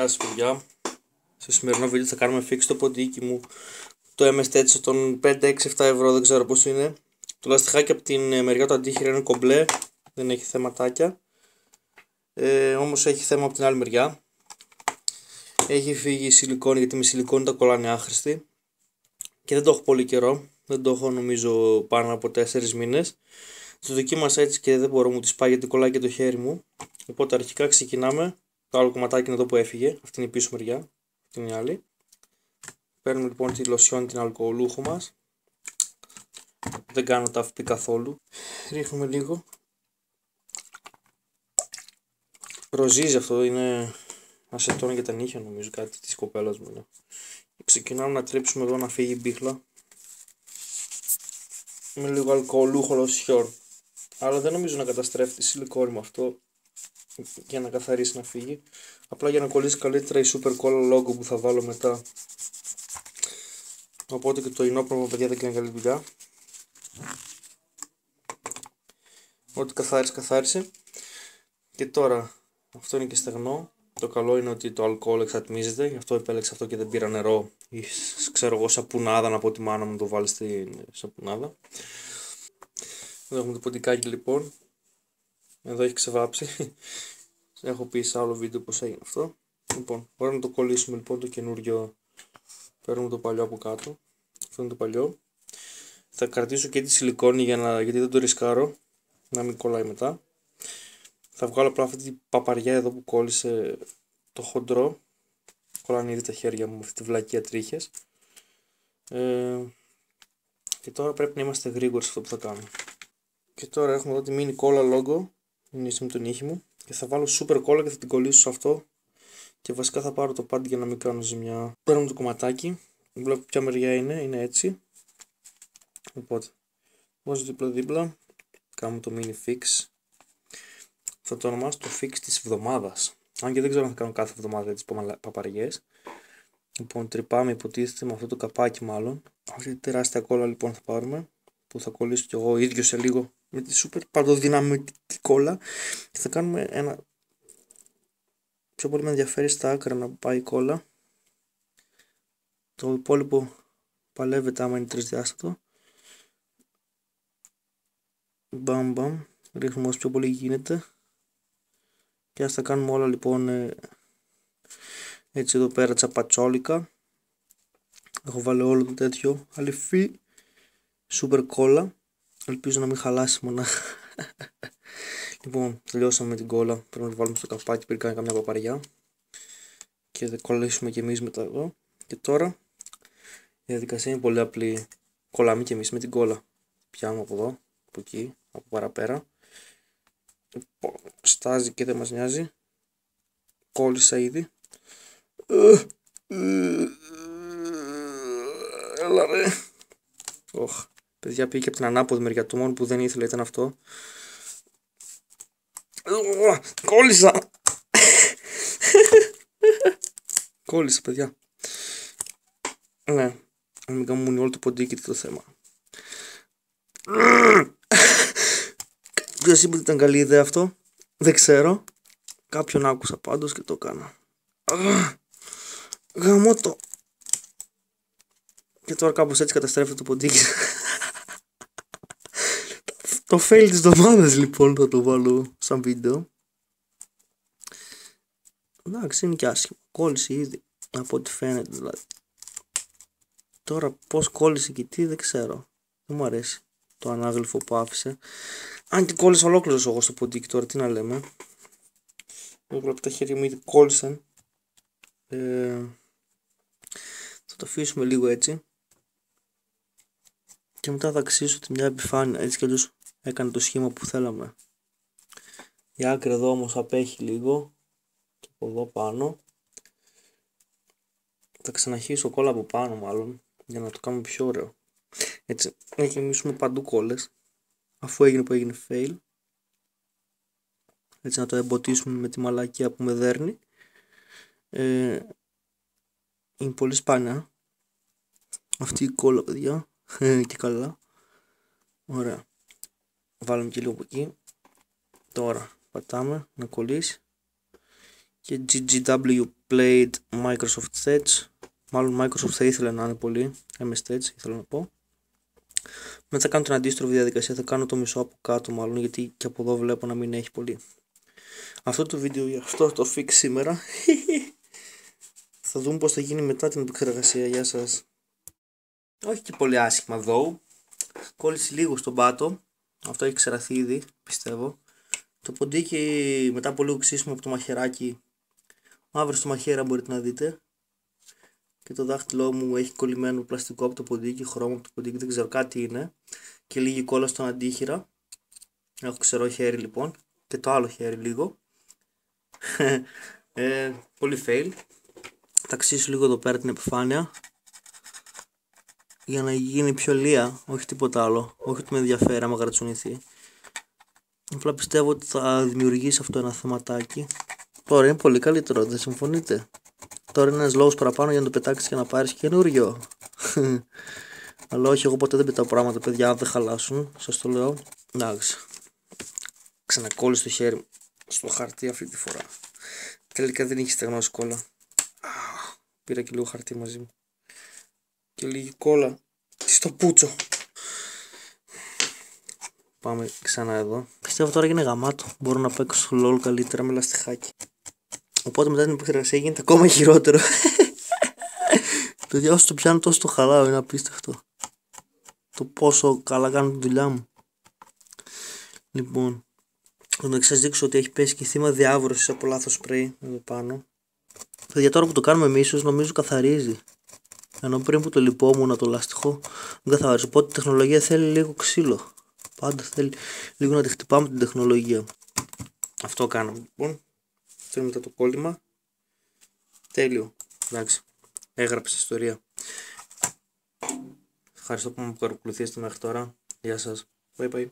Γεια σας παιδιά. Στο σημερινό βίντεο θα κάνουμε fix το ποντίκι μου το MST των 5-6-7 ευρώ, δεν ξέρω πώς είναι. Το λαστιχάκι από την ε, μεριά του αντίχειρα είναι κομπλέ, δεν έχει θεματάκια. Ε, όμως έχει θέμα από την άλλη μεριά. Έχει φύγει η σιλικόνη γιατί με σιλικόνη τα κολλάνε άχρηστη. Και δεν το έχω πολύ καιρό, δεν το έχω νομίζω πάνω από 4 μήνες. Το δοκίμασα έτσι και δεν μπορώ μου τη σπάει γιατί κολλάει και το χέρι μου. Οπότε αρχικά ξεκινάμε. Το άλλο κομματάκι είναι εδώ που έφυγε. Αυτή είναι η πίσω μεριά. Αυτή είναι η άλλη. Παίρνουμε λοιπόν τη λοσιόν την αλκοολούχο μας. Δεν κάνω τα αυπή καθόλου. Ρίχνουμε λίγο. Ροζίζει αυτό, είναι ασετόν για τα νύχια νομίζω, κάτι της κοπέλας μου. Ναι. Ξεκινάμε να τρίψουμε εδώ να φύγει η μπίχλα. Με λίγο αλκοολούχο λοσιόν. Αλλά δεν νομίζω να καταστρέφει τη σιλικόρη με αυτό για να καθαρίσει να φύγει. Απλά για να κολλήσει καλύτερα η super cola logo που θα βάλω μετά. Οπότε και το ενόπνευμα παιδιά δεν κάνει καλή δουλειά. Ό,τι καθάρισε καθάρισε. Και τώρα αυτό είναι και στεγνό. Το καλό είναι ότι το αλκοόλ εξατμίζεται, γι' αυτό επέλεξα αυτό και δεν πήρα νερό ή ξέρω εγώ σαπουνάδα να πω τη μάνα μου το βάλει στη σαπουνάδα. Εδώ έχουμε το ποντικάκι λοιπόν. Εδώ έχει ξεβάψει. Έχω πει σε άλλο βίντεο πως έγινε αυτό. Λοιπόν, μπορούμε να το κολλήσουμε λοιπόν το καινούριο. Παίρνουμε το παλιό από κάτω. Αυτό είναι το παλιό. Θα κρατήσω και τη σιλικόνη για να, γιατί δεν το ρισκάρω να μην κολλάει μετά. Θα βγάλω απλά αυτή την παπαριά εδώ που κόλλησε το χοντρό. Κολλάνε ήδη τα χέρια μου με αυτή τη βλακία τρίχες. Ε, και τώρα πρέπει να είμαστε γρήγοροι σε αυτό που θα κάνουμε. Και τώρα έχουμε εδώ τη mini cola logo. Είναι με τον ήχη μου. Και θα βάλω super cola και θα την κολλήσω σε αυτό. Και βασικά θα πάρω το πάντι για να μην κάνω ζημιά. Παίρνουμε το κομματάκι. Βλέπω ποια μεριά είναι. Είναι έτσι. Οπότε βάζω δίπλα δίπλα. Κάνουμε το mini fix. Θα το ονομάσω το fix της εβδομάδας. Αν και δεν ξέρω αν θα κάνω κάθε εβδομάδα τις παπαριές. Λοιπόν, τρυπάμε υποτίθεται με αυτό το καπάκι μάλλον. Αυτή τη τεράστια κόλλα λοιπόν θα πάρουμε. Που θα κολλήσω κι εγώ ίδιο σε λίγο με τη super παντοδυναμική κόλλα και θα κάνουμε ένα πιο πολύ με ενδιαφέρει στα άκρα να πάει η κόλλα. Το υπόλοιπο παλεύεται άμα είναι τρισδιάστατο. Μπαμ μπαμ ρίχνουμε όσο πιο πολύ γίνεται. Και ας τα κάνουμε όλα λοιπόν ε, έτσι εδώ πέρα τσαπατσόλικα. Έχω βάλει όλο το τέτοιο. Αληφή super κόλλα Ελπίζω να μην χαλάσει μονάχα. λοιπόν, τελειώσαμε με την κόλλα. Πρέπει να το βάλουμε στο καπάκι πριν κάνει καμιά παπαριά. Και θα κολλήσουμε και εμείς μετά εδώ. Και τώρα η διαδικασία είναι πολύ απλή. Κολλάμε και εμείς με την κόλλα. Πιάνουμε από εδώ, από εκεί, από παραπέρα. Λοιπόν, στάζει και δεν μας νοιάζει. Κόλλησα ήδη. Έλα ρε. Οχ. Παιδιά πήγε από την ανάποδη μεριά του μόνο που δεν ήθελε ήταν αυτό. Κόλλησα! Κόλλησα παιδιά. Ναι. Αν μην κάνουμε όλο το ποντίκι το θέμα. Ποιος είπε ότι ήταν καλή ιδέα αυτό; Δεν ξέρω. Κάποιον άκουσα πάντως και το έκανα. Γαμώ το. Και τώρα κάπως έτσι καταστρέφεται το ποντίκι. Το fail της εβδομάδας λοιπόν θα το βάλω σαν βίντεο. Εντάξει είναι και άσχημο. Κόλλησε ήδη από ό,τι φαίνεται δηλαδή. Τώρα πώς κόλλησε και τι δεν ξέρω. Δεν μου αρέσει το ανάγλυφο που άφησε. Αν και κόλλησε ολόκληρος εγώ στο ποντίκι τώρα τι να λέμε. Εγώ βλέπω τα χέρια μου ήδη κόλλησαν. Ε, θα το αφήσουμε λίγο έτσι. Και μετά θα αξίσω τη μια επιφάνεια έτσι κι αλλιώς έκανε το σχήμα που θέλαμε. Η άκρη εδώ όμως απέχει λίγο και από εδώ πάνω. Θα ξαναχύσω κόλλα από πάνω μάλλον για να το κάνουμε πιο ωραίο. Έτσι να γεμίσουμε παντού κόλλες αφού έγινε που έγινε fail. Έτσι να το εμποτίσουμε με τη μαλακία που με δέρνει. Ε, είναι πολύ σπάνια αυτή η κόλλα παιδιά και καλά. Ωραία βάλουμε και λίγο από εκεί τώρα πατάμε να κολλήσει και GGW played Microsoft Edge. Μάλλον Microsoft θα ήθελε να είναι πολύ. MS Edge ήθελα να πω. Μετά θα κάνω την αντίστροφη διαδικασία. Θα κάνω το μισό από κάτω μάλλον γιατί και από εδώ βλέπω να μην έχει πολύ. Αυτό το βίντεο για αυτό το fix σήμερα. θα δούμε πως θα γίνει μετά την επεξεργασία. Γεια σας. Όχι και πολύ άσχημα εδώ. Κόλλησε λίγο στον πάτο. Αυτό έχει ξεραθεί ήδη, πιστεύω. Το ποντίκι μετά από λίγο ξύσιμο από το μαχαιράκι. Μαύρο στο μαχαίρα μπορείτε να δείτε. Και το δάχτυλό μου έχει κολλημένο πλαστικό από το ποντίκι, χρώμα από το ποντίκι, δεν ξέρω κάτι είναι. Και λίγη κόλλα στον αντίχειρα. Έχω ξερό χέρι λοιπόν. Και το άλλο χέρι λίγο. ε, πολύ fail. Θα ξύσω λίγο εδώ πέρα την επιφάνεια για να γίνει πιο λία, όχι τίποτα άλλο. Όχι ότι με ενδιαφέρει άμα γρατσουνηθεί. Απλά πιστεύω ότι θα δημιουργήσει αυτό ένα θεματάκι. Τώρα είναι πολύ καλύτερο, δεν συμφωνείτε; Τώρα είναι ένας λόγος παραπάνω για να το πετάξεις και να πάρεις καινούριο. Αλλά όχι, εγώ ποτέ δεν πετάω πράγματα, παιδιά, αν δεν χαλάσουν. Σας το λέω. Εντάξει. Ξανακόλλησε το χέρι στο χαρτί αυτή τη φορά. Τελικά δεν είχε στεγνώσει κόλλα. Πήρα και λίγο χαρτί μαζί μου και λίγη κόλλα στο πούτσο. Πάμε ξανά εδώ. Πιστεύω τώρα είναι γαμάτο. Μπορώ να παίξω στο LOL καλύτερα με λαστιχάκι. Οπότε μετά την επεξεργασία γίνεται ακόμα χειρότερο. Παιδιά όσο το πιάνω τόσο το χαλάω είναι απίστευτο. Το πόσο καλά κάνω τη δουλειά μου. Λοιπόν, να σα δείξω ότι έχει πέσει και θύμα διάβρωσης από λάθος σπρέι εδώ πάνω. Παιδιά τώρα που το κάνουμε εμείς, νομίζω καθαρίζει. Ενώ πριν που το λυπόμουν το λαστιχό δεν καθάριζε. Οπότε η τεχνολογία θέλει λίγο ξύλο. Πάντα θέλει λίγο να τη χτυπάμε την τεχνολογία. Αυτό κάναμε λοιπόν. Αυτό μετά το κόλλημα. Τέλειο. Εντάξει. Έγραψε ιστορία. Ευχαριστώ που με παρακολουθήσατε μέχρι τώρα. Γεια σας. Bye bye.